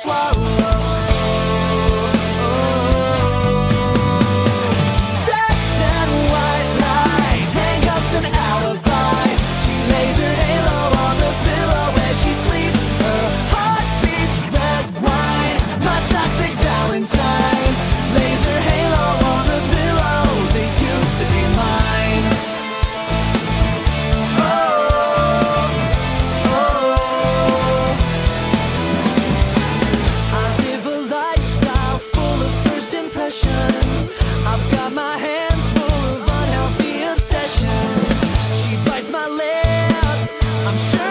soir. I'm sure